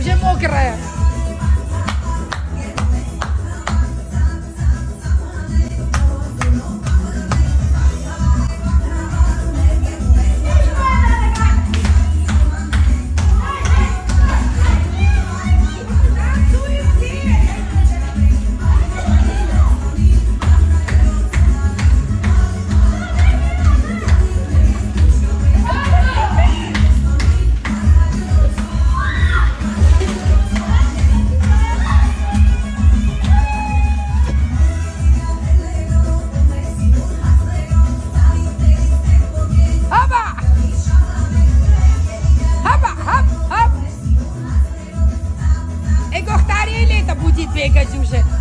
уже мокрая. этой Катюше.